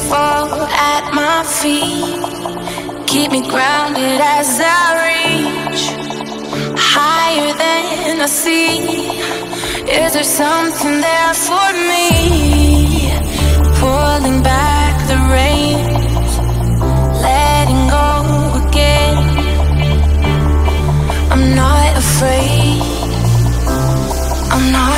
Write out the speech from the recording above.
Fall at my feet. Keep me grounded as I reach higher than I see. Is there something there for me? Pulling back the reins, letting go again. I'm not afraid. I'm not.